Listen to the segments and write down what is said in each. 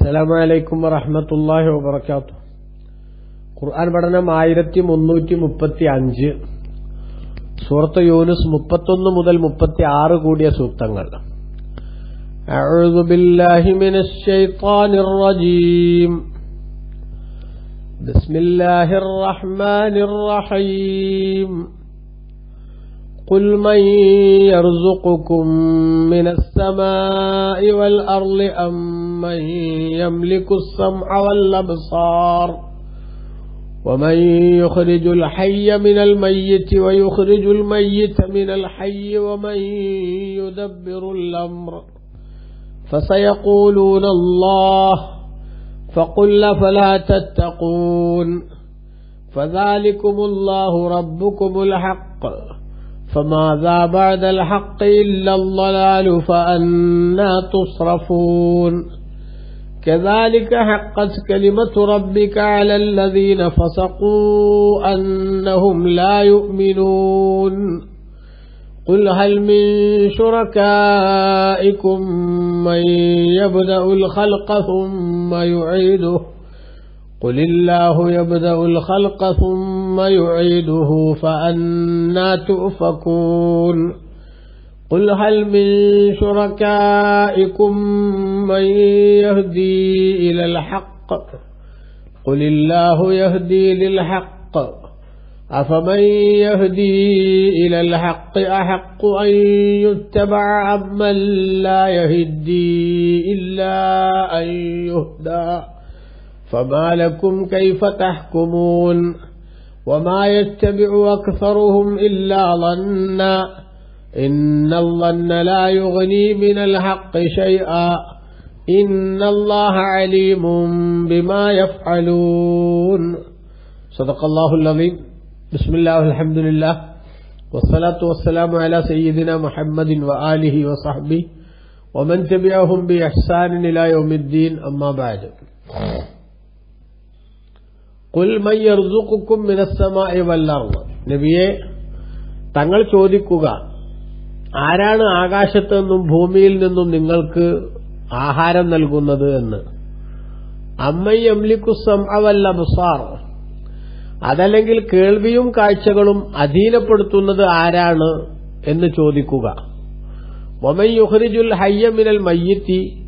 അസ്സലാമു അലൈക്കും വറഹ്മത്തുള്ളാഹി വബറകാതുഹു ഖുർആൻ പഠനം ആയിരത്തി മുന്നൂറ്റി മുപ്പത്തി അഞ്ച് സൂറത്ത് യൂനുസ് മുപ്പത്തൊന്ന് മുതൽ മുപ്പത്തി ആറ് കൂടിയ സൂക്തങ്ങൾ أعوذ بالله من الشيطان الرجيم بسم الله الرحمن الرحيم قل من يرزقكم من السماء والأرض أم من يملك السمع والأبصار ومن يخرج الحي من الميت ويخرج الميت من الحي ومن يدبر الأمر فسيقولون الله فقل فلا تتقون فذلكم الله ربكم الحق فماذا بعد الحق إلا الضلال فأنا تصرفون كذلك حقت كلمة ربك على الذين فسقوا أنهم لا يؤمنون. قل هل من شركائكم من يبدأ الخلق ثم يعيده؟ قل الله يبدأ الخلق ثم يعيده فأنا تؤفكون. قل هل من شركائكم من يهدي إلى الحق؟ قل الله يهدي للحق. أفمن يهدي إلى الحق أحق أن يتبع أمن لا يهدي إلا أن يهدى؟ فما لكم كيف تحكمون؟ وما يتبع أكثرهم إلا ظنا إن الظن لا يغني من الحق شيئا إن الله عليم بما يفعلون صدق الله العظيم بسم الله والحمد لله والصلاة والسلام على سيدنا محمد وآله وصحبه ومن تبعهم بإحسان إلى يوم الدين أما بعد قل من يرزقكم من السماء والأرض നബിയെ തങ്ങൾ ചോദിക്കുക ആരാണ് ആകാശത്തു നിന്നും ഭൂമിയിൽ നിന്നും നിങ്ങൾക്ക് ആഹാരം നൽകുന്നത് എന്ന്? അമ്മയ്യംലിക്കുസം അവല്ല ബുസാർ അതല്ലെങ്കിൽ കേൾവിയും കാഴ്ചകളും അധീനപ്പെടുത്തുന്നത് ആരാണ് എന്ന് ചോദിക്കുക. ഒമയ്യുഹരിജുൽ ഹയ്യമിനൽ മയ്യത്തി.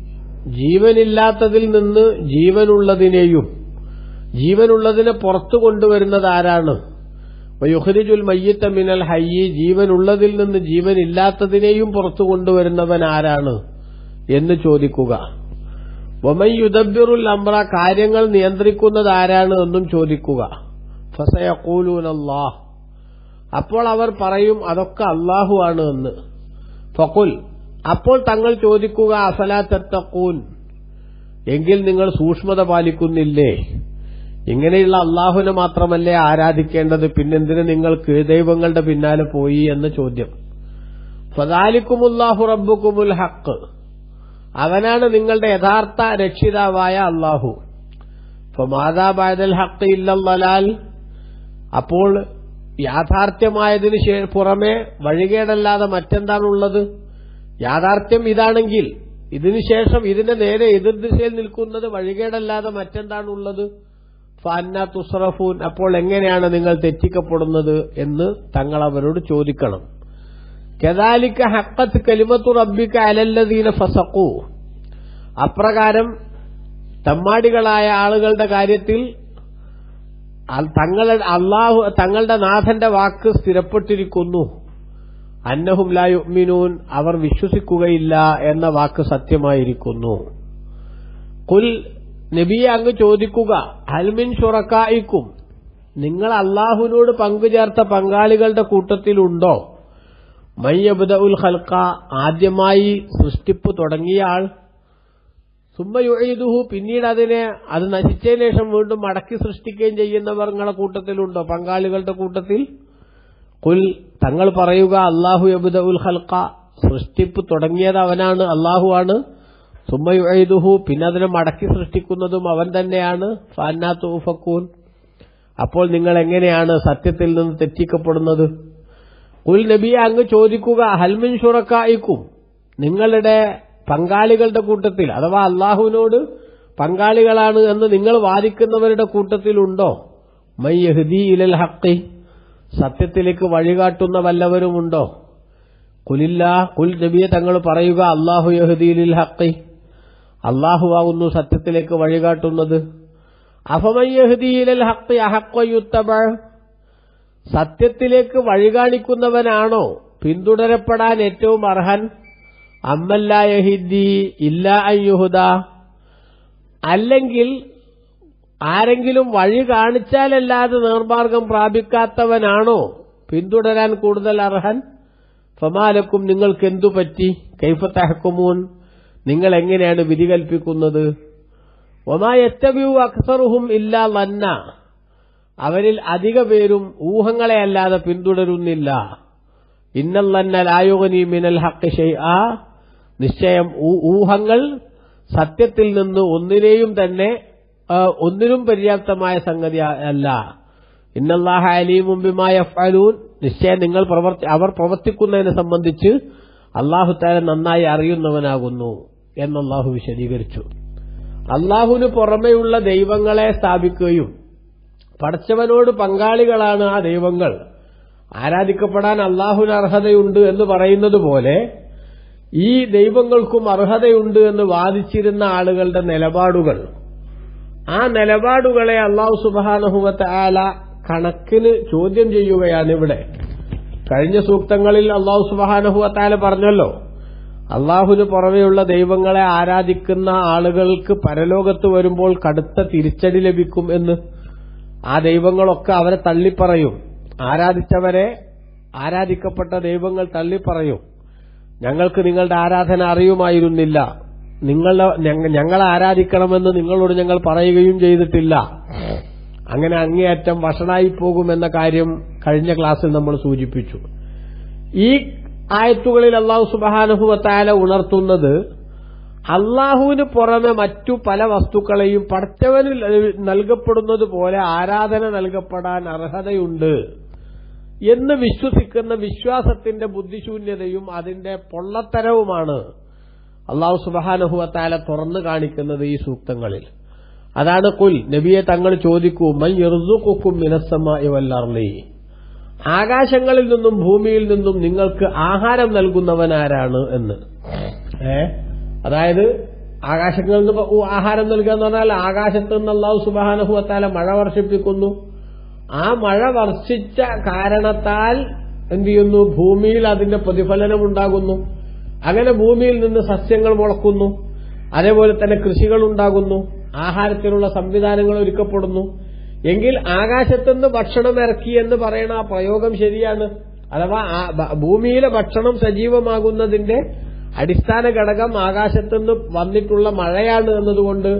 ജീവനില്ലാത്തതിൽ നിന്ന് ജീവനുള്ളതിനെയും ജീവനുള്ളതിനെ പുറത്തു കൊണ്ടുവരുന്നത് ആരാണ്? വയുഹരിജുൽ മയ്യത്ത മിനൽ ഹയ്യി ജീവനുള്ളതിൽ നിന്ന് ജീവനില്ലാത്തതിനെയും പുറത്തു കൊണ്ടുവരുന്നവൻ ആരാണ് എന്ന് ചോദിക്കുക. വമയ്യുദബിറുൽ അമ്ര കാര്യങ്ങൾ നിയന്ത്രിക്കുന്നത് ആരാണ് എന്നും ചോദിക്കുക. ഫസയക്കൂലൂനല്ലാഹ് അപ്പോൾ അവർ പറയും അതൊക്കെ അള്ളാഹു ആണ് എന്ന്. ഫക്കുൽ അപ്പോൾ തങ്ങൾ ചോദിക്കുക അസലാ തെത്തക്കൂൻ എങ്കിൽ നിങ്ങൾ സൂക്ഷ്മത പാലിക്കുന്നില്ലേ? ഇങ്ങനെയുള്ള അള്ളാഹുവിനെ മാത്രമല്ലേ ആരാധിക്കേണ്ടത്? പിന്നെന്തിന് നിങ്ങൾ ദൈവങ്ങളുടെ പിന്നാലെ പോയി എന്ന ചോദ്യം. ഫദാലിക്കുമുല്ലാഹു റബ്ബുക്കുമുൽ ഹക്ക് അവനാണ് നിങ്ങളുടെ യഥാർത്ഥ രക്ഷിതാവായ അള്ളാഹു. ഫമാദാബാദൽ ഹക്ക് ഇല്ലല്ലാൽ അപ്പോൾ യാഥാർത്ഥ്യമായതിനു പുറമെ വഴികേടല്ലാതെ മറ്റെന്താണുള്ളത്? യാഥാർത്ഥ്യം ഇതാണെങ്കിൽ ഇതിനുശേഷം ഇതിന്റെ നേരെ എതിർദിശയിൽ നിൽക്കുന്നത് വഴികേടല്ലാതെ മറ്റെന്താണുള്ളത്? ഫാന്ന തുസ്രഫൂൻ അപ്പോൾ എങ്ങനെയാണ് നിങ്ങൾ തെറ്റിക്കപ്പെടുന്നത് എന്ന് തങ്ങൾ അവരോട് ചോദിക്കണം. കെദാലിക്ക ഹക്കത്ത് കലിമത്തു റബ്ബിക്ക അലല്ലദീന ഫസക്കു അപ്രകാരം തമ്മാടികളായ ആളുകളുടെ കാര്യത്തിൽ തങ്ങളുടെ അള്ളാഹു തങ്ങളുടെ നാഥന്റെ വാക്ക് സ്ഥിരപ്പെട്ടിരിക്കുന്നു. അന്നഹും ലായുമിനൂൻ അവർ വിശ്വസിക്കുകയില്ല എന്ന വാക്ക് സത്യമായിരിക്കുന്നു. കുൽ നബിയെ അങ്ങ് ചോദിക്കുക അൽമിൻ ഷുറക്കായിക്കും നിങ്ങൾ അള്ളാഹുവിനോട് പങ്കുചേർത്ത പങ്കാളികളുടെ കൂട്ടത്തിലുണ്ടോ? മയ്യബുദ ഉൽ ഹൽക്ക ആദ്യമായി സൃഷ്ടിപ്പ് തുടങ്ങിയ ആൾ. സുമ്മയുഴുതുഹു പിന്നീട് അതിനെ അത് നശിച്ചതിന് ശേഷം വീണ്ടും മടക്കി സൃഷ്ടിക്കുകയും ചെയ്യുന്നവർ നിങ്ങളുടെ കൂട്ടത്തിലുണ്ടോ? പങ്കാളികളുടെ കൂട്ടത്തിൽ? കുൽ തങ്ങൾ പറയുക അള്ളാഹു യബുദ ഉൽ ഹൽക്ക സൃഷ്ടിപ്പ് തുടങ്ങിയത് അവനാണ് അള്ളാഹു ആണ് സുമ്മയുഴുതുഹു പിന്നെ അതിനെ മടക്കി സൃഷ്ടിക്കുന്നതും അവൻ തന്നെയാണ്. ഫാന്നാ തൂഫക്കൂൻ. അപ്പോൾ നിങ്ങൾ എങ്ങനെയാണ് സത്യത്തിൽ നിന്ന് തെറ്റിക്കപ്പെടുന്നത്? കുൽ നബിയെ അങ്ങ് ചോദിക്കുക ഹൽമിൻ ഷുറക്കായിക്കും നിങ്ങളുടെ പങ്കാളികളുടെ കൂട്ടത്തിൽ അഥവാ അള്ളാഹുവിനോട് പങ്കാളികളാണ് എന്ന് നിങ്ങൾ വാദിക്കുന്നവരുടെ കൂട്ടത്തിലുണ്ടോ മൈ യഹ്ദി ഇലൽ ഹക്കി സത്യത്തിലേക്ക് വഴികാട്ടുന്ന വല്ലവരുമുണ്ടോ? കുലില്ല കുൽ നബിയെ തങ്ങൾ പറയുക അള്ളാഹു യഹദീലിൽ ഹക്കി അള്ളാഹു ആകുന്നു സത്യത്തിലേക്ക് വഴികാട്ടുന്നത്. അഫമയ്യഹദീലൽ ഹക്കി അഹക്വയുത്തബ സത്യത്തിലേക്ക് വഴികാണിക്കുന്നവനാണോ പിന്തുടരപ്പെടാൻ ഏറ്റവും അർഹൻ? അമ്മല്ലായഹിദ്ദി ഇല്ല അയ്യുഹുദ. അല്ലെങ്കിൽ ആരെങ്കിലും വഴി കാണിച്ചാലല്ലാതെ നേർമാർഗം പ്രാപിക്കാത്തവനാണോ പിന്തുടരാൻ കൂടുതൽ അർഹൻ? ഫമാലക്കും നിങ്ങൾക്ക് എന്തു പറ്റി കൈഫത്തഹക്കുമൂൻ നിങ്ങൾ എങ്ങനെയാണ് വിധി കൽപ്പിക്കുന്നത് ഒമായറ്റബ്യൂ അക്സറുഹും ഇല്ലാ ലന്ന അവരിൽ അധിക പേരും ഊഹങ്ങളെ അല്ലാതെ പിന്തുടരുന്നില്ല. ഇന്നല്ലന്ന ലായുഗനി മിനൽ ഹക്ക് ഷെയ്ആ നിശ്ചയം ഊഹങ്ങൾ സത്യത്തിൽ നിന്ന് ഒന്നിനെയും തന്നെ ഒന്നിനും പര്യാപ്തമായ സംഗതി അല്ല. ഇന്നല്ലാഹ അലീമും ബിമായ ഫലൂൻ നിശ്ചയം നിങ്ങൾ പ്രവർത്തി അവർ പ്രവർത്തിക്കുന്നതിനെ സംബന്ധിച്ച് അള്ളാഹുത്താല നന്നായി അറിയുന്നവനാകുന്നു. എന്നല്ലാഹു വിശദീകരിച്ചു. അള്ളാഹുവിന് പുറമെയുള്ള ദൈവങ്ങളെ സ്ഥാപിക്കുകയും പടച്ചവനോട് പങ്കാളികളാണ് ആ ദൈവങ്ങൾ. ആരാധിക്കപ്പെടാൻ അള്ളാഹുവിന് അർഹതയുണ്ട് എന്ന് പറയുന്നത് പോലെ ഈ ദൈവങ്ങൾക്കും അർഹതയുണ്ട് എന്ന് വാദിച്ചിരുന്ന ആളുകളുടെ നിലപാടുകൾ. ആ നിലപാടുകളെ അള്ളാഹു സുബാനഹുവത്ത് ആല കണക്കിന് ചോദ്യം ചെയ്യുകയാണ് ഇവിടെ. കഴിഞ്ഞ സൂക്തങ്ങളിൽ അള്ളാഹു സുബാനഹുവത്താല പറഞ്ഞല്ലോ അള്ളാഹുവിന് പുറമെയുള്ള ദൈവങ്ങളെ ആരാധിക്കുന്ന ആളുകൾക്ക് പരലോകത്ത് വരുമ്പോൾ കടുത്ത തിരിച്ചടി ലഭിക്കും എന്ന് ആ ദൈവങ്ങളൊക്കെ അവരെ തള്ളിപ്പറയും. ആരാധിച്ചവരെ ആരാധിക്കപ്പെട്ട ദൈവങ്ങൾ തള്ളിപ്പറയും. ഞങ്ങൾക്ക് നിങ്ങളുടെ ആരാധന അറിയുമായിരുന്നില്ല. നിങ്ങളുടെ ഞങ്ങളെ ആരാധിക്കണമെന്ന് നിങ്ങളോട് ഞങ്ങൾ പറയുകയും ചെയ്തിട്ടില്ല. അങ്ങനെ അങ്ങേയറ്റം വഷണായി പോകുമെന്ന കാര്യം കഴിഞ്ഞ ക്ലാസ്സിൽ നമ്മൾ സൂചിപ്പിച്ചു. ഈ ആയത്തുകളിൽ അള്ളാഹു സുബാനുഭവത്താല ഉണർത്തുന്നത് അള്ളാഹുവിന് പുറമെ മറ്റു പല വസ്തുക്കളെയും പഠിച്ചവന് നൽകപ്പെടുന്നത് പോലെ ആരാധന നൽകപ്പെടാൻ അർഹതയുണ്ട് എന്ന് വിശ്വസിക്കുന്ന വിശ്വാസത്തിന്റെ ബുദ്ധിശൂന്യതയും അതിന്റെ പൊള്ളത്തരവുമാണ് അള്ളാഹു സുബാനുഭവത്താല തുറന്നു കാണിക്കുന്നത് ഈ സൂക്തങ്ങളിൽ. അതാണ് കുൽ നബിയെ തങ്ങൾ ചോദിക്കൂ മൈ എറുസുക്കും മിനസ്സമായി വല്ലർലി ആകാശങ്ങളിൽ നിന്നും ഭൂമിയിൽ നിന്നും നിങ്ങൾക്ക് ആഹാരം നൽകുന്നവനാരാണ് എന്ന്. ഏ? അതായത് ആകാശങ്ങളിൽ നിന്ന് ആഹാരം നൽകുക എന്ന് പറഞ്ഞാൽ ആകാശത്ത് നിന്ന് അള്ളാഹു മഴ വർഷിപ്പിക്കുന്നു. ആ മഴ വർഷിച്ച കാരണത്താൽ എന്ത് ചെയ്യുന്നു? ഭൂമിയിൽ അതിന്റെ പ്രതിഫലനം ഉണ്ടാകുന്നു. അങ്ങനെ ഭൂമിയിൽ നിന്ന് സസ്യങ്ങൾ മുളക്കുന്നു. അതേപോലെ തന്നെ കൃഷികൾ ഉണ്ടാകുന്നു. ആഹാരത്തിനുള്ള സംവിധാനങ്ങൾ ഒരുക്കപ്പെടുന്നു. എങ്കിൽ ആകാശത്തുനിന്ന് ഭക്ഷണം ഇറക്കി എന്ന് പറയണ ആ പ്രയോഗം ശരിയാണ്. അഥവാ ഭൂമിയിലെ ഭക്ഷണം സജീവമാകുന്നതിന്റെ അടിസ്ഥാന ഘടകം ആകാശത്തുനിന്ന് വന്നിട്ടുള്ള മഴയാണ് എന്നതുകൊണ്ട്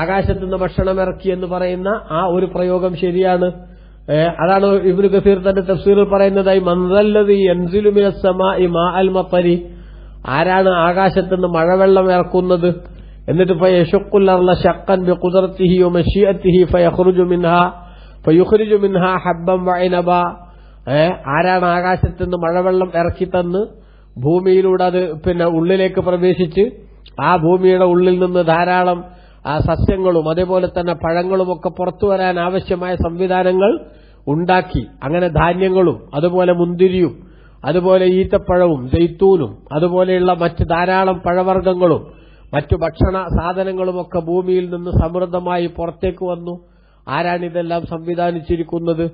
ആകാശത്തുനിന്ന് ഭക്ഷണം ഇറക്കി എന്ന് പറയുന്ന ആ ഒരു പ്രയോഗം ശരിയാണ്. അതാണ് ഇബ്രു ഗസീർ തന്റെ തഫ്സീറിൽ പറയുന്നതായി മന്ദല്ലത് മാ അൽ ആരാണ് ആകാശത്തുനിന്ന് മഴവെള്ളം ഇറക്കുന്നത്? എന്നിട്ട് ഫയഷുക്കുല്ലർല ഷക്കൻ ബിഖുദറത്തിഹി വമശിയത്തിഹി ഫയഖ്റുജു മിൻഹാ ഫയുഖ്രിജു മിൻഹാ ഹബ്ബൻ വഇനബ ആരാണ് ആകാശത്തുനിന്ന് മഴവെള്ളം ഇറക്കി തന്ന് ഭൂമിയിലൂടെ അത് പിന്നെ ഉള്ളിലേക്ക് പ്രവേശിച്ച് ആ ഭൂമിയുടെ ഉള്ളിൽ നിന്ന് ധാരാളം ആ സസ്യങ്ങളും അതേപോലെ തന്നെ പഴങ്ങളും ഒക്കെ പുറത്തു വരാൻ ആവശ്യമായ സംവിധാനങ്ങൾ ഉണ്ടാക്കി. അങ്ങനെ ധാന്യങ്ങളും അതുപോലെ മുന്തിരിയും അതുപോലെ ഈത്തപ്പഴവും ജെയ്ത്തൂനും അതുപോലെയുള്ള മറ്റ് ധാരാളം പഴവർഗങ്ങളും മറ്റു ഭക്ഷണ സാധനങ്ങളുമൊക്കെ ഭൂമിയിൽ നിന്ന് സമൃദ്ധമായി പുറത്തേക്ക് വന്നു. ആരാണിതെല്ലാം സംവിധാനിച്ചിരിക്കുന്നത്?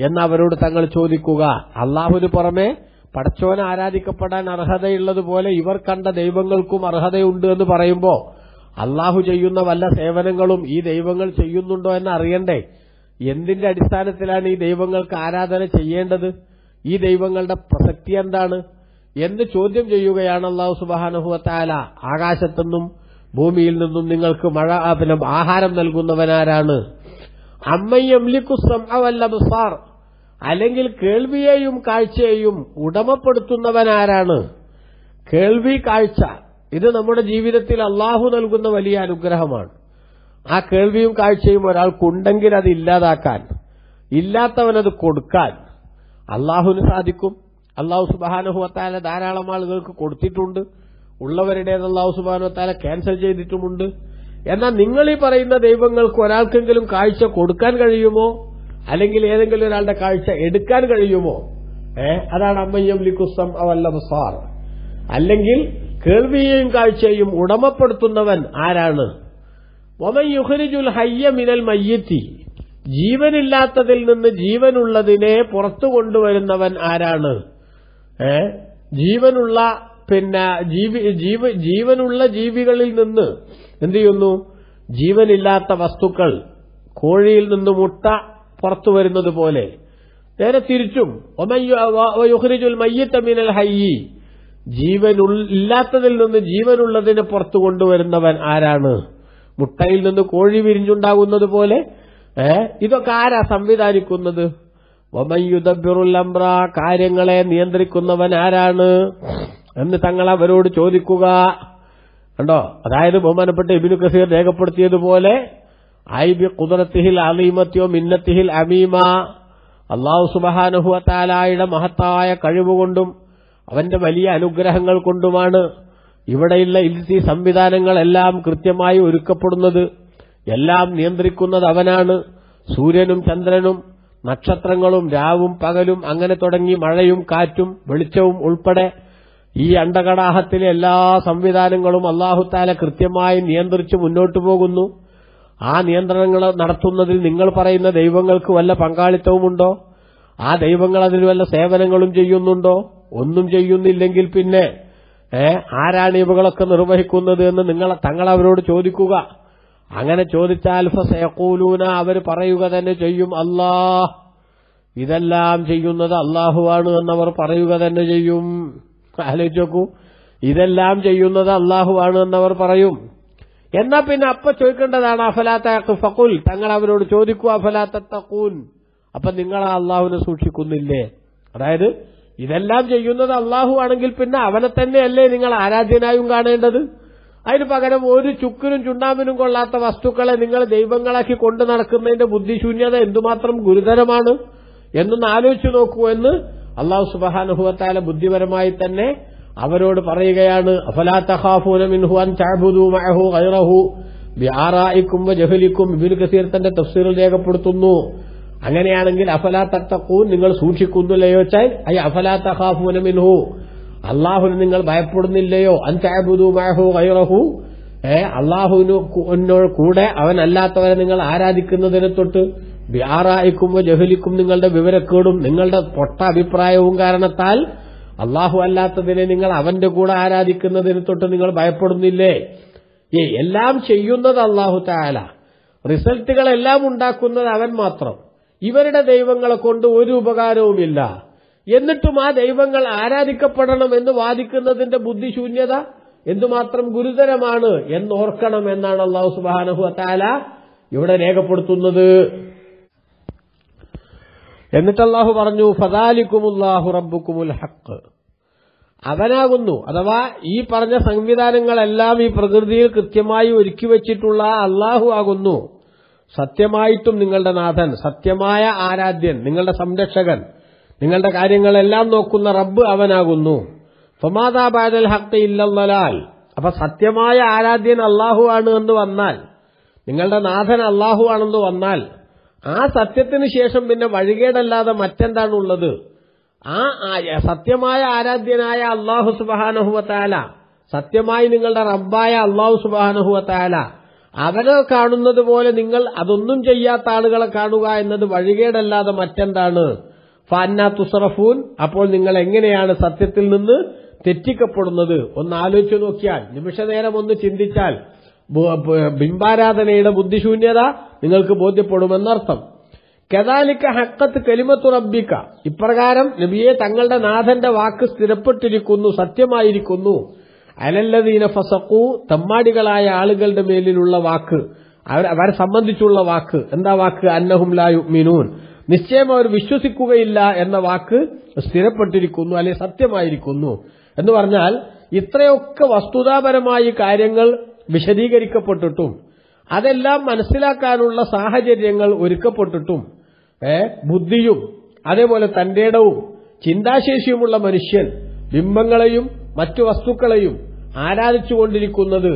എന്ന് അവരോട് തങ്ങൾ ചോദിക്കുക. അള്ളാഹുവിന് പുറമെ പടച്ചോനെ ആരാധിക്കപ്പെടാൻ അർഹതയുള്ളതുപോലെ ഇവർ കണ്ട ദൈവങ്ങൾക്കും അർഹതയുണ്ട് എന്ന് പറയുമ്പോൾ അള്ളാഹു ചെയ്യുന്ന വല്ല സേവനങ്ങളും ഈ ദൈവങ്ങൾ ചെയ്യുന്നുണ്ടോ എന്ന് അറിയണ്ടേ? എന്തിന്റെ അടിസ്ഥാനത്തിലാണ് ഈ ദൈവങ്ങൾക്ക് ആരാധന ചെയ്യേണ്ടത്? ഈ ദൈവങ്ങളുടെ പ്രസക്തി എന്താണ്? എന്ന് ചോദ്യം ചെയ്യുകയാണ് അള്ളാഹു സുബാനുഹുവത്താല ആകാശത്തുനിന്നും ഭൂമിയിൽ നിന്നും നിങ്ങൾക്ക് മഴ പിന്നെ ആഹാരം നൽകുന്നവനാരാണ്. അമ്മയംലിക്കുസാർ അല്ലെങ്കിൽ കേൾവിയെയും കാഴ്ചയെയും ഉടമപ്പെടുത്തുന്നവനാരാണ്. കേൾവി കാഴ്ച ഇത് നമ്മുടെ ജീവിതത്തിൽ അള്ളാഹു നൽകുന്ന വലിയ അനുഗ്രഹമാണ്. ആ കേൾവിയും കാഴ്ചയും ഒരാൾക്കുണ്ടെങ്കിൽ അത് ഇല്ലാതാക്കാൻ ഇല്ലാത്തവനത് കൊടുക്കാൻ അള്ളാഹുവിന് സാധിക്കും. അള്ളാഹു സുബാനുഹുവത്താല ധാരാളം ആളുകൾക്ക് കൊടുത്തിട്ടുണ്ട്. ഉള്ളവരുടേത് അള്ളാഹു സുബാനുഹത്താല ക്യാൻസൽ ചെയ്തിട്ടുമുണ്ട്. എന്നാൽ നിങ്ങൾ ഈ പറയുന്ന ദൈവങ്ങൾക്ക് ഒരാൾക്കെങ്കിലും കാഴ്ച കൊടുക്കാൻ കഴിയുമോ? അല്ലെങ്കിൽ ഏതെങ്കിലും ഒരാളുടെ കാഴ്ച എടുക്കാൻ കഴിയുമോ? ഏ? അതാണ് അമ്മയ്യം ലിക്കുസം അവല്ല സാർ അല്ലെങ്കിൽ കേൾവിയെയും കാഴ്ചയും ഉടമപ്പെടുത്തുന്നവൻ ആരാണ്? ഒമയുഹരിജുൽ ഹയ്യ മിനൽ മയ്യത്തി. ജീവനില്ലാത്തതിൽ നിന്ന് ജീവനുള്ളതിനെ പുറത്തു കൊണ്ടുവരുന്നവൻ ആരാണ്? ജീവനുള്ള പിന്നെ ജീവി ജീവ ജീവനുള്ള ജീവികളിൽ നിന്ന് എന്ത് ചെയ്യുന്നു? ജീവനില്ലാത്ത വസ്തുക്കൾ കോഴിയിൽ നിന്ന് മുട്ട പുറത്തു വരുന്നത് പോലെ. നേരെ തിരിച്ചും ഒമയ്യുഹരിജുൽ മയ്യത്ത മിനൽ ഹയ്യി. ജീവനില്ലാത്തതിൽ നിന്ന് ജീവനുള്ളതിനെ പുറത്തു കൊണ്ടുവരുന്നവൻ ആരാണ്? മുട്ടയിൽ നിന്ന് കോഴി വിരിഞ്ഞുണ്ടാകുന്നത് പോലെ. ഇതൊക്കെ ആരാ സംവിധാനിക്കുന്നത്? ഒമയുദബിറുൽ അംറ കാര്യങ്ങളെ നിയന്ത്രിക്കുന്നവൻ ആരാണ്? എന്ന് തങ്ങൾ അവരോട് ചോദിക്കുക. കണ്ടോ? അതായത് ബഹുമാനപ്പെട്ട ഇബിനു കസീർ രേഖപ്പെടുത്തിയതുപോലെ ഐബി കുതിരത്തിഹിൽ അലീമത്തിയോ മിന്നത്തിഹിൽ അമീമ അള്ളാഹു സുബഹാനുഹുവത്താലായുടെ മഹത്തായ കഴിവുകൊണ്ടും അവന്റെ വലിയ അനുഗ്രഹങ്ങൾ കൊണ്ടുമാണ് ഇവിടെയുള്ള ഇൽസി സംവിധാനങ്ങളെല്ലാം കൃത്യമായി ഒരുക്കപ്പെടുന്നത്. എല്ലാം നിയന്ത്രിക്കുന്നത് അവനാണ്. സൂര്യനും ചന്ദ്രനും നക്ഷത്രങ്ങളും രാവും പകലും അങ്ങനെ തുടങ്ങി മഴയും കാറ്റും വെളിച്ചവും ഉൾപ്പെടെ ഈ അണ്ടകടാഹത്തിലെ എല്ലാ സംവിധാനങ്ങളും അള്ളാഹുത്താല കൃത്യമായി നിയന്ത്രിച്ച് മുന്നോട്ടു പോകുന്നു. ആ നിയന്ത്രണങ്ങൾ നടത്തുന്നതിൽ നിങ്ങൾ പറയുന്ന ദൈവങ്ങൾക്ക് വല്ല പങ്കാളിത്തവുമുണ്ടോ? ആ ദൈവങ്ങൾ അതിൽ വല്ല സേവനങ്ങളും ചെയ്യുന്നുണ്ടോ? ഒന്നും ചെയ്യുന്നില്ലെങ്കിൽ പിന്നെ ആരാണ് ഇവകളൊക്കെ നിർവഹിക്കുന്നത് എന്ന് നിങ്ങൾ തങ്ങൾ അവരോട് ചോദിക്കുക. അങ്ങനെ ചോദിച്ചാൽ ഫസയക്കൂലൂന അവർ പറയുക തന്നെ ചെയ്യും അല്ലാ ഇതെല്ലാം ചെയ്യുന്നത് അള്ളാഹുവാണ് എന്നവർ പറയുക തന്നെ ചെയ്യും. ആലോചിച്ചോക്കൂ. ഇതെല്ലാം ചെയ്യുന്നത് അള്ളാഹുവാണ് എന്നവർ പറയും. എന്നാ പിന്നെ അപ്പൊ ചോദിക്കേണ്ടതാണ് അഫലാത്ത ഫക്കുൽ തങ്ങൾ അവരോട് ചോദിക്കൂ അഫലാത്ത തക്കൂൻ അപ്പൊ നിങ്ങൾ ആ അള്ളാഹുവിനെ സൂക്ഷിക്കുന്നില്ലേ? അതായത് ഇതെല്ലാം ചെയ്യുന്നത് അള്ളാഹു ആണെങ്കിൽ പിന്നെ അവനെ തന്നെയല്ലേ നിങ്ങൾ ആരാധ്യനായും കാണേണ്ടത്? അതിന് പകരം ഒരു ചുക്കിനും ചുണ്ടാമ്പിനും കൊള്ളാത്ത വസ്തുക്കളെ നിങ്ങൾ ദൈവങ്ങളാക്കി കൊണ്ടു നടക്കുന്നതിന്റെ ബുദ്ധിശൂന്യത എന്തുമാത്രം ഗുരുതരമാണ് എന്നൊന്ന് ആലോചിച്ചു നോക്കൂ എന്ന് അള്ളാഹു സുബാനുഭവത്താല ബുദ്ധിപരമായി തന്നെ അവരോട് പറയുകയാണ് ജഹലിക്കും ഇബിൻ കസീർ തന്റെ തഫ്സീറിൽ രേഖപ്പെടുത്തുന്നു. അങ്ങനെയാണെങ്കിൽ അഫലാ തത്തക്കൂൻ നിങ്ങൾ സൂക്ഷിക്കുന്നു ലയോച്ചാൽ അയ്യ അഫലാ തഹാഫൂന മിൻഹു. അള്ളാഹുവിന് നിങ്ങൾ ഭയപ്പെടുന്നില്ലയോ? അൻ മാഹു ഗൈറഹു. ഏ അള്ളാഹുവിനു കൂടെ അവനല്ലാത്തവരെ നിങ്ങൾ ആരാധിക്കുന്നതിനെ തൊട്ട് ബിആറായിക്കും ജഹലിക്കും നിങ്ങളുടെ വിവരക്കേടും നിങ്ങളുടെ പൊട്ട അഭിപ്രായവും കാരണത്താൽ അള്ളാഹു അല്ലാത്തതിനെ നിങ്ങൾ അവന്റെ കൂടെ ആരാധിക്കുന്നതിന് തൊട്ട് നിങ്ങൾ ഭയപ്പെടുന്നില്ലേ? ഏ എല്ലാം ചെയ്യുന്നത് അള്ളാഹു താല റിസൾട്ടുകളെല്ലാം ഉണ്ടാക്കുന്നത് അവൻ മാത്രം. ഇവരുടെ ദൈവങ്ങളെ കൊണ്ട് ഒരു ഉപകാരവുമില്ല. എന്നിട്ടും ആ ദൈവങ്ങൾ ആരാധിക്കപ്പെടണം എന്ന് വാദിക്കുന്നതിന്റെ ബുദ്ധിശൂന്യത എന്തുമാത്രം ഗുരുതരമാണ് എന്നോർക്കണം എന്നാണ് അള്ളാഹു സുബാനഹു അത്താല ഇവിടെ രേഖപ്പെടുത്തുന്നത്. എന്നിട്ട് അള്ളാഹു പറഞ്ഞു ഫതാലിക്കുമുല്ലാഹു റബ്ബുക്കുമുൽ ഹക്ക് അവനാകുന്നു അഥവാ ഈ പറഞ്ഞ സംവിധാനങ്ങളെല്ലാം ഈ പ്രകൃതിയിൽ കൃത്യമായി ഒരുക്കി വച്ചിട്ടുള്ള അള്ളാഹു ആകുന്നു. സത്യമായിട്ടും നിങ്ങളുടെ നാഥൻ സത്യമായ ആരാധ്യൻ നിങ്ങളുടെ സംരക്ഷകൻ നിങ്ങളുടെ കാര്യങ്ങളെല്ലാം നോക്കുന്ന റബ്ബ് അവനാകുന്നു. ഫമാതാബാദൽ ഹക്ക് ഇല്ലല്ലാൽ അപ്പൊ സത്യമായ ആരാധ്യൻ അള്ളാഹു ആണ് എന്ന് വന്നാൽ നിങ്ങളുടെ നാഥൻ അള്ളാഹു ആണെന്ന് വന്നാൽ ആ സത്യത്തിന് ശേഷം പിന്നെ വഴികേടല്ലാതെ മറ്റെന്താണുള്ളത് ആ സത്യമായ ആരാധ്യനായ അള്ളാഹു സുബാനഹുവത്താല സത്യമായി നിങ്ങളുടെ റബ്ബായ അള്ളാഹു സുബാനഹുവത്താല അവരെ കാണുന്നത് പോലെ നിങ്ങൾ അതൊന്നും ചെയ്യാത്ത ആളുകളെ കാണുക എന്നത് വഴികേടല്ലാതെ മറ്റെന്താണ്? ഫാന്ന തുസറഫൂൻ അപ്പോൾ നിങ്ങൾ എങ്ങനെയാണ് സത്യത്തിൽ നിന്ന് തെറ്റിക്കപ്പെടുന്നത്? ഒന്ന് ആലോചിച്ചു നോക്കിയാൽ നിമിഷനേരം ഒന്ന് ചിന്തിച്ചാൽ ബിംബാരാധനയുടെ ബുദ്ധിശൂന്യത നിങ്ങൾക്ക് ബോധ്യപ്പെടുമെന്നർത്ഥം. കദാലിക്ക ഹക്കത്ത് കലിമത്തു റബ്ബിക്ക. ഇപ്രകാരം നബിയെ തങ്ങളുടെ നാഥന്റെ വാക്ക് സ്ഥിരപ്പെട്ടിരിക്കുന്നു സത്യമായിരിക്കുന്നു. അലല്ലദീന ഫസക്കു തമ്മാടികളായ ആളുകളുടെ മേലിലുള്ള വാക്ക് അവരെ സംബന്ധിച്ചുള്ള വാക്ക്. എന്താ വാക്ക്? അന്നഹും ലായു യുഅ്മിനൂൻ. നിശ്ചയം അവർ വിശ്വസിക്കുകയില്ല എന്ന വാക്ക് സ്ഥിരപ്പെട്ടിരിക്കുന്നു അല്ലെ സത്യമായിരിക്കുന്നു എന്ന് പറഞ്ഞാൽ ഇത്രയൊക്കെ വസ്തുതാപരമായി കാര്യങ്ങൾ വിശദീകരിക്കപ്പെട്ടിട്ടും അതെല്ലാം മനസ്സിലാക്കാനുള്ള സാഹചര്യങ്ങൾ ഒരുക്കപ്പെട്ടിട്ടും ബുദ്ധിയും അതേപോലെ തന്റെ ഇടവും ചിന്താശേഷിയുമുള്ള മനുഷ്യൻ ബിംബങ്ങളെയും മറ്റു വസ്തുക്കളെയും ആരാധിച്ചുകൊണ്ടിരിക്കുന്നത്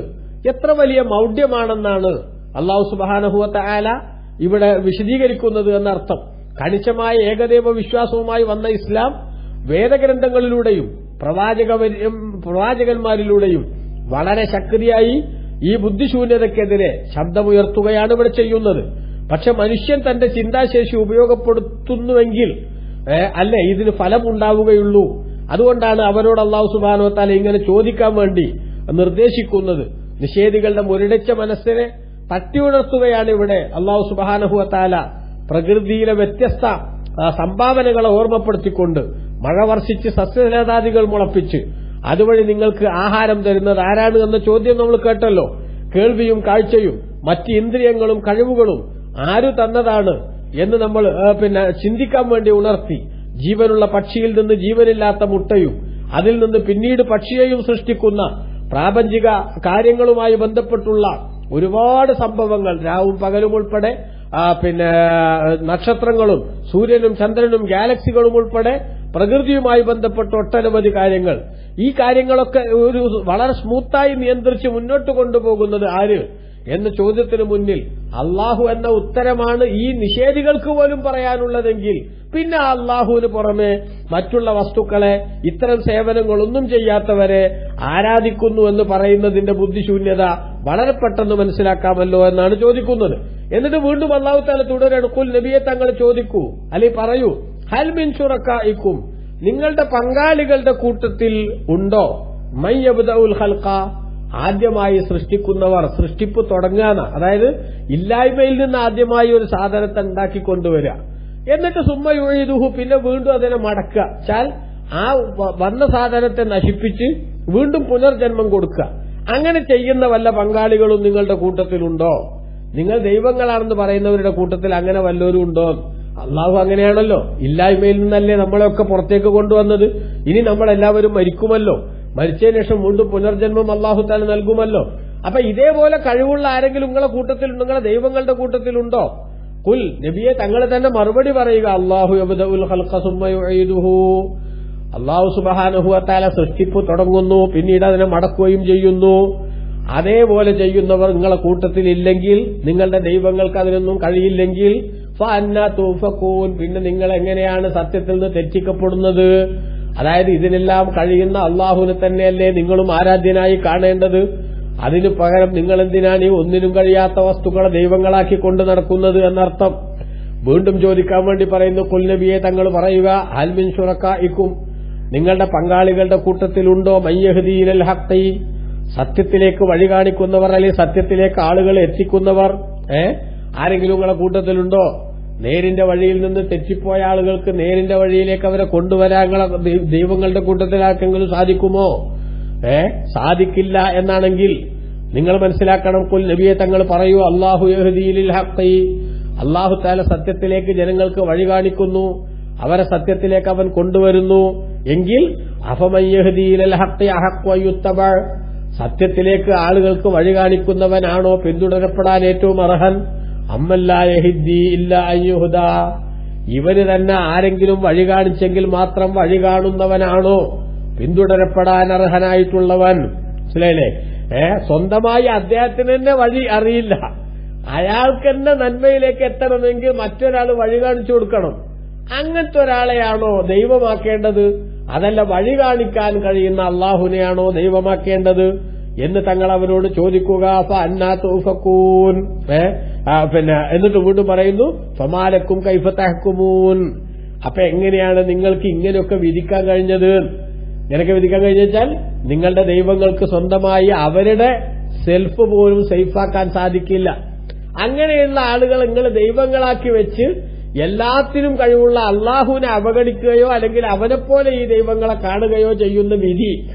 എത്ര വലിയ മൗഢ്യമാണെന്നാണ് അള്ളാഹു സുബാനഹുവത്ത ആല ഇവിടെ വിശദീകരിക്കുന്നത് എന്നർത്ഥം. കണിശമായ ഏകദൈവ വിശ്വാസവുമായി വന്ന ഇസ്ലാം വേദഗ്രന്ഥങ്ങളിലൂടെയും പ്രവാചക പ്രവാചകന്മാരിലൂടെയും വളരെ ശക്തിയായി ഈ ബുദ്ധിശൂന്യതയ്ക്കെതിരെ ശബ്ദമുയർത്തുകയാണ് ഇവിടെ ചെയ്യുന്നത്. പക്ഷെ മനുഷ്യൻ തന്റെ ചിന്താശേഷി ഉപയോഗപ്പെടുത്തുന്നുവെങ്കിൽ അല്ലെ ഇതിന് ഫലമുണ്ടാവുകയുള്ളൂ. അതുകൊണ്ടാണ് അവരോട് അള്ളാഹു സുബാനോ താല ഇങ്ങനെ ചോദിക്കാൻ വേണ്ടി നിർദ്ദേശിക്കുന്നത്. നിഷേധികളുടെ മുരടിച്ച മനസ്സിനെ തട്ടിയുണർത്തുകയാണ് ഇവിടെ അള്ളാഹു സുബാനഹുവ പ്രകൃതിയിലെ വ്യത്യസ്ത സംഭാവനകളെ ഓർമ്മപ്പെടുത്തിക്കൊണ്ട് മഴ വർഷിച്ച് സസ്യലതാദികൾ മുളപ്പിച്ച് അതുവഴി നിങ്ങൾക്ക് ആഹാരം തരുന്നത് ആരാണ് എന്ന ചോദ്യം നമ്മൾ കേട്ടല്ലോ. കേൾവിയും കാഴ്ചയും മറ്റ് ഇന്ദ്രിയങ്ങളും കഴിവുകളും ആരു തന്നതാണ് എന്ന് നമ്മൾ പിന്നെ ചിന്തിക്കാൻ വേണ്ടി ഉണർത്തി. ജീവനുള്ള പക്ഷിയിൽ നിന്ന് ജീവനില്ലാത്ത മുട്ടയും അതിൽ നിന്ന് പിന്നീട് പക്ഷിയെയും സൃഷ്ടിക്കുന്ന പ്രാപഞ്ചിക കാര്യങ്ങളുമായി ബന്ധപ്പെട്ടുള്ള ഒരുപാട് സംഭവങ്ങൾ രാവും പകലും ഉൾപ്പെടെ പിന്നെ നക്ഷത്രങ്ങളും സൂര്യനും ചന്ദ്രനും ഗാലക്സികളും ഉൾപ്പെടെ പ്രകൃതിയുമായി ബന്ധപ്പെട്ട ഒട്ടനവധി കാര്യങ്ങൾ. ഈ കാര്യങ്ങളൊക്കെ ഒരു വളരെ സ്മൂത്തായി നിയന്ത്രിച്ച് മുന്നോട്ട് കൊണ്ടുപോകുന്നത് ആര്? എന്ന ചോദ്യത്തിന് മുന്നിൽ അള്ളാഹു എന്ന ഉത്തരമാണ് ഈ നിഷേധികൾക്ക് പോലും പറയാനുള്ളതെങ്കിൽ പിന്നെ അള്ളാഹുവിന് പുറമെ മറ്റുള്ള വസ്തുക്കളെ ഇത്തരം സേവനങ്ങളൊന്നും ചെയ്യാത്തവരെ ആരാധിക്കുന്നു എന്ന് പറയുന്നതിന്റെ ബുദ്ധിശൂന്യത വളരെ പെട്ടെന്ന് മനസ്സിലാക്കാമല്ലോ എന്നാണ് ചോദിക്കുന്നത്. എന്നിട്ട് വീണ്ടും അള്ളാഹു താല തുടരാണ് കുൽ നബിയെ തങ്ങൾ ചോദിക്കൂ. അല്ലെ പറയൂ ഹൽ ബിൻ ഷുറക്കും നിങ്ങളുടെ പങ്കാളികളുടെ കൂട്ടത്തിൽ ഉണ്ടോ? മയ്യബുദുൽ ഹൽക്ക ആദ്യമായി സൃഷ്ടിക്കുന്നവർ സൃഷ്ടിപ്പ് തുടങ്ങാന അതായത് ഇല്ലായ്മയിൽ നിന്ന് ആദ്യമായി ഒരു സാധനത്തെ ഉണ്ടാക്കി കൊണ്ടുവരിക എന്നിട്ട് സുമ്മ യുഴുതുഹു പിന്നെ വീണ്ടും അതിനെ മടക്കുക. ചാൽ ആ വന്ന സാധനത്തെ നശിപ്പിച്ച് വീണ്ടും പുനർജന്മം കൊടുക്കുക. അങ്ങനെ ചെയ്യുന്ന വല്ല പങ്കാളികളും നിങ്ങളുടെ കൂട്ടത്തിലുണ്ടോ? നിങ്ങൾ ദൈവങ്ങളാണെന്ന് പറയുന്നവരുടെ കൂട്ടത്തിൽ അങ്ങനെ വല്ലവരും ഉണ്ടോ? അള്ളാഹു അങ്ങനെയാണല്ലോ. ഇല്ലായ്മയിൽ നിന്നല്ലേ നമ്മളെയൊക്കെ പുറത്തേക്ക് കൊണ്ടുവന്നത്. ഇനി നമ്മളെല്ലാവരും മരിക്കുമല്ലോ. മരിച്ചതിന് ശേഷം വീണ്ടും പുനർജന്മം അള്ളാഹു താൻ നൽകുമല്ലോ. അപ്പൊ ഇതേപോലെ കഴിവുള്ള ആരെങ്കിലും നിങ്ങളെ കൂട്ടത്തിൽ നിങ്ങളെ ദൈവങ്ങളുടെ കൂട്ടത്തിലുണ്ടോ കുൽ നബിയെ തങ്ങൾ തന്നെ മറുപടി പറയുക. അള്ളാഹു അള്ളാഹു സുബഹാനുഹുവത്താല സൃഷ്ടിപ്പ് തുടങ്ങുന്നു. പിന്നീട് അതിനെ മടക്കുകയും ചെയ്യുന്നു. അതേപോലെ ചെയ്യുന്നവർ നിങ്ങളെ കൂട്ടത്തിലില്ലെങ്കിൽ നിങ്ങളുടെ ദൈവങ്ങൾക്ക് അതിനൊന്നും കഴിയില്ലെങ്കിൽ തൂഫക്കൂൻ പിന്നെ നിങ്ങൾ എങ്ങനെയാണ് സത്യത്തിൽ നിന്ന് തെറ്റിക്കപ്പെടുന്നത്? അതായത് ഇതിനെല്ലാം കഴിയുന്ന അള്ളാഹുവിനെ തന്നെയല്ലേ നിങ്ങളും ആരാധ്യനായി കാണേണ്ടത്? അതിനു പകരം നിങ്ങൾ എന്തിനാണ് ഈ ഒന്നിനും കഴിയാത്ത വസ്തുക്കളെ ദൈവങ്ങളാക്കി കൊണ്ട് നടക്കുന്നത് എന്നർത്ഥം. വീണ്ടും ചോദിക്കാൻ വേണ്ടി പറയുന്നു കൊല്ലബിയെ തങ്ങൾ പറയുക ആൽമിൻ ഇക്കും നിങ്ങളുടെ പങ്കാളികളുടെ കൂട്ടത്തിലുണ്ടോ? മയ്യഹദീലൽ ഹക്തി സത്യത്തിലേക്ക് വഴി കാണിക്കുന്നവർ അല്ലെങ്കിൽ സത്യത്തിലേക്ക് ആളുകളെ എത്തിക്കുന്നവർ ഏ? ആരെങ്കിലും നിങ്ങളെ കൂട്ടത്തിലുണ്ടോ? നേരിന്റെ വഴിയിൽ നിന്ന് തെറ്റിപ്പോയ ആളുകൾക്ക് നേരിന്റെ വഴിയിലേക്ക് അവരെ കൊണ്ടുവരാൻ ദൈവങ്ങളുടെ കൂട്ടത്തിലാക്കെങ്കിലും സാധിക്കുമോ? ഏ? സാധിക്കില്ല എന്നാണെങ്കിൽ നിങ്ങൾ മനസ്സിലാക്കണം കുൽ നബിയെ തങ്ങൾ പറയൂ അള്ളാഹു യഹദീലിൽ ഹഖി അള്ളാഹു താല സത്യത്തിലേക്ക് ജനങ്ങൾക്ക് വഴി കാണിക്കുന്നു അവരെ സത്യത്തിലേക്ക് അവൻ കൊണ്ടുവരുന്നു. എങ്കിൽ അഫമയ്യഹദീലൽ ഹക്കൈ അഹഖ് വയുത്തബ സത്യത്തിലേക്ക് ആളുകൾക്ക് വഴി കാണിക്കുന്നവനാണോ പിന്തുടരപ്പെടാൻ ഏറ്റവും അർഹൻ? അമ്മല്ലായഹിദ്ദി ഇല്ല അയ്യുഹുദ. ഇവന് തന്നെ ആരെങ്കിലും വഴി കാണിച്ചെങ്കിൽ മാത്രം വഴി കാണുന്നവനാണോ പിന്തുടരപ്പെടാൻ അർഹനായിട്ടുള്ളവൻ? മനസ്സിലായില്ലേ? ഏ സ്വന്തമായി അദ്ദേഹത്തിന് തന്നെ വഴി അറിയില്ല. അയാൾക്ക് തന്നെ നന്മയിലേക്ക് എത്തണമെങ്കിൽ മറ്റൊരാൾ വഴി കാണിച്ചു കൊടുക്കണം. അങ്ങനത്തെ ഒരാളെയാണോ ദൈവമാക്കേണ്ടത്? അതല്ല വഴി കാണിക്കാൻ കഴിയുന്ന അള്ളാഹുനെയാണോ ദൈവമാക്കേണ്ടത്? എന്ന് തങ്ങൾ അവരോട് ചോദിക്കുക. ഫ തൂഫക്കൂൻ. ഏ? ആ, പിന്നെ എന്നിട്ട് വീണ്ടും പറയുന്നു ഫമാലക്കും കൈഫത്തഹക്കുമൂൻ അപ്പൊ എങ്ങനെയാണ് നിങ്ങൾക്ക് ഇങ്ങനെയൊക്കെ വിധിക്കാൻ കഴിഞ്ഞത്? ഇങ്ങനെയൊക്കെ വിധിക്കാൻ കഴിഞ്ഞാൽ നിങ്ങളുടെ ദൈവങ്ങൾക്ക് സ്വന്തമായി അവരുടെ സെൽഫ് പോലും സേഫാക്കാൻ സാധിക്കില്ല. അങ്ങനെയുള്ള ആളുകൾ നിങ്ങൾ ദൈവങ്ങളാക്കി വെച്ച് എല്ലാത്തിനും കഴിവുള്ള അള്ളാഹുവിനെ അവഗണിക്കുകയോ അല്ലെങ്കിൽ അവനെപ്പോലെ ഈ ദൈവങ്ങളെ കാണുകയോ ചെയ്യുന്ന വിധി.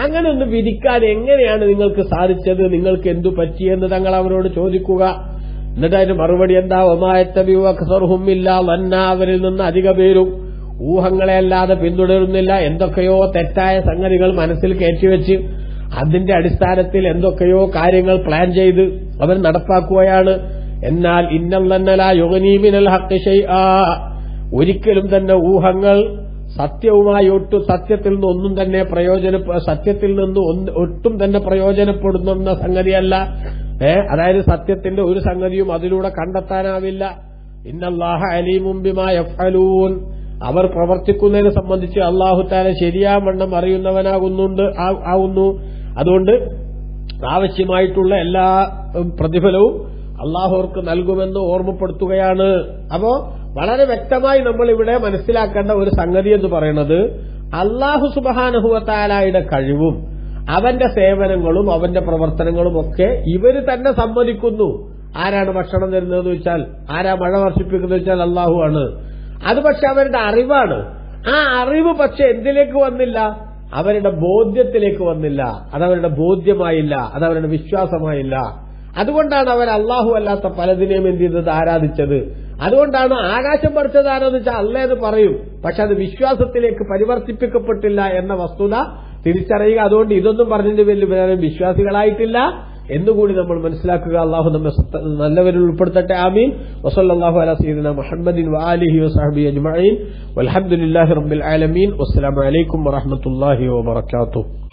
അങ്ങനെ ഒന്ന് വിധിക്കാൻ എങ്ങനെയാണ് നിങ്ങൾക്ക് സാധിച്ചത്? നിങ്ങൾക്ക് എന്തു പറ്റിയെന്ന് തങ്ങൾ അവരോട് ചോദിക്കുക. എന്നിട്ട് അതിന് മറുപടി എന്താ? ഒമായത്തബിവറുമില്ല വന്ന അവരിൽ നിന്ന് അധിക പേരും ഊഹങ്ങളെ അല്ലാതെ പിന്തുടരുന്നില്ല. എന്തൊക്കെയോ തെറ്റായ സംഗതികൾ മനസ്സിൽ കയറ്റിവെച്ച് അതിന്റെ അടിസ്ഥാനത്തിൽ എന്തൊക്കെയോ കാര്യങ്ങൾ പ്ലാൻ ചെയ്ത് അവർ നടപ്പാക്കുകയാണ്. എന്നാൽ ഇന്നൽ തന്നല യുഗനീമിനൽ ഹക്ക് ഒരിക്കലും തന്നെ ഊഹങ്ങൾ സത്യവുമായി ഒട്ടും സത്യത്തിൽ നിന്ന് ഒന്നും തന്നെ പ്രയോജന സത്യത്തിൽ നിന്ന് ഒട്ടും തന്നെ പ്രയോജനപ്പെടുന്ന സംഗതിയല്ല. അതായത് സത്യത്തിന്റെ ഒരു സംഗതിയും അതിലൂടെ കണ്ടെത്താനാവില്ല. ഇന്നല്ലാഹ അലീമുംബിമായ അവർ പ്രവർത്തിക്കുന്നതിനെ സംബന്ധിച്ച് അള്ളാഹു താല ശരിയാവണ്ണം അറിയുന്നവനാകുന്നുണ്ട് ആവുന്നു. അതുകൊണ്ട് ആവശ്യമായിട്ടുള്ള എല്ലാ പ്രതിഫലവും അള്ളാഹു അവർക്ക് നൽകുമെന്ന് ഓർമ്മപ്പെടുത്തുകയാണ്. അപ്പോ വളരെ വ്യക്തമായി നമ്മൾ ഇവിടെ മനസ്സിലാക്കേണ്ട ഒരു സംഗതി എന്ന് പറയുന്നത് അള്ളാഹു സുബാനഹുവത്താലായുടെ കഴിവും അവന്റെ സേവനങ്ങളും അവന്റെ പ്രവർത്തനങ്ങളും ഒക്കെ ഇവർ തന്നെ സമ്മതിക്കുന്നു. ആരാണ് ഭക്ഷണം തരുന്നതെന്ന് വെച്ചാൽ ആരാ മഴ വർഷിപ്പിക്കുന്നത് വെച്ചാൽ അള്ളാഹു ആണ്. അത് പക്ഷെ അവരുടെ അറിവാണ്. ആ അറിവ് പക്ഷെ എന്തിലേക്ക് വന്നില്ല? അവരുടെ ബോധ്യത്തിലേക്ക് വന്നില്ല. അതവരുടെ ബോധ്യമായില്ല. അതവരുടെ വിശ്വാസമായില്ല. അതുകൊണ്ടാണ് അവർ അള്ളാഹു അല്ലാത്ത പലതിനെയും എന്ത് ചെയ്തത്? ആരാധിച്ചത്. അതുകൊണ്ടാണ് ആകാശം പഠിച്ചത് ആരാധിച്ച അല്ല എന്ന് പറയും. പക്ഷെ അത് വിശ്വാസത്തിലേക്ക് പരിവർത്തിപ്പിക്കപ്പെട്ടില്ല എന്ന വസ്തുത തിരിച്ചറിയുക. അതുകൊണ്ട് ഇതൊന്നും പറഞ്ഞതിന്റെ പേരിൽ ഇവരാരും വിശ്വാസികളായിട്ടില്ല. എന്നുകൂടി നമ്മൾ മനസ്സിലാക്കുക? അള്ളാഹു നമ്മെ നല്ലവരിൽ ഉൾപ്പെടുത്തട്ടെ. ആമീൻ. വസല്ലാഹു അല സീദന മുഹമ്മദിൻ വാലിഹി വസാഹബി അജ്മീൻ വൽഹംദുലില്ലാഹി റബ്ബിൽ ആലമീൻ. വസ്സലാമലൈക്കും വറഹ്മത്തുള്ളാഹി വബറകാതുഹു